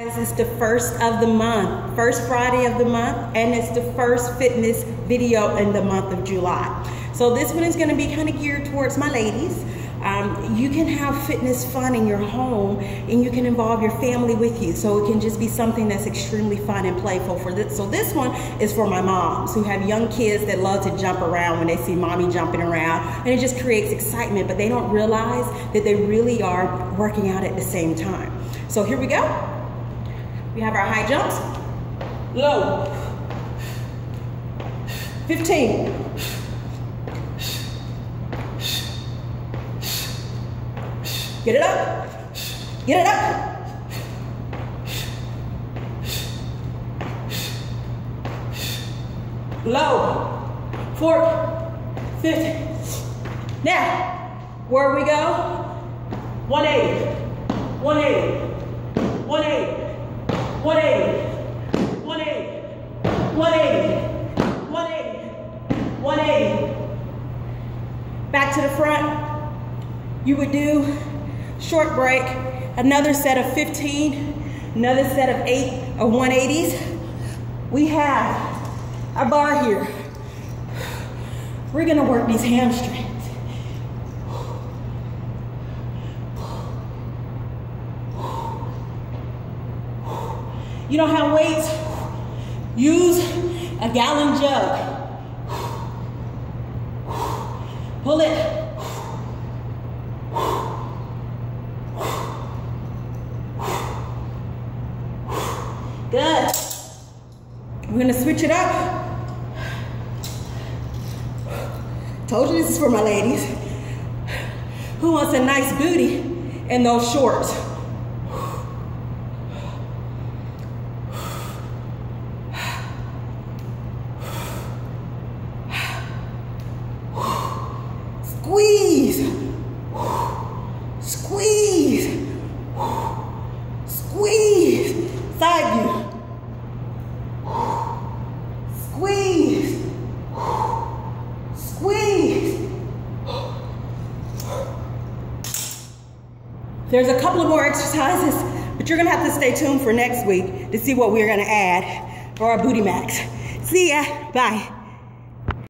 It's the first of the month, first Friday of the month, and it's the first fitness video in the month of July. So this one is gonna be kind of geared towards my ladies. Um, you can have fitness fun in your home and you can involve your family with you. So it can just be something that's extremely fun and playful for this. So this one is for my moms who have young kids that love to jump around when they see mommy jumping around and it just creates excitement, but they don't realize that they really are working out at the same time. So here we go. We have our high jumps. Low. 15. Get it up. Get it up. Low. Fork. 50. Now, where we go? 180. 180. 180. 180, 180, 180, 180, 180. Back to the front. You would do short break, another set of 15, another set of eight of 180s. We have our bar here. We're gonna work these hamstrings. You don't have weights? Use a gallon jug. Pull it. Good. We're gonna switch it up. Told you this is for my ladies. Who wants a nice booty in those shorts? Squeeze. Squeeze. Squeeze. Side view. Squeeze. Squeeze. There's a couple of more exercises, but you're gonna have to stay tuned for next week to see what we're gonna add for our booty max. See ya, bye.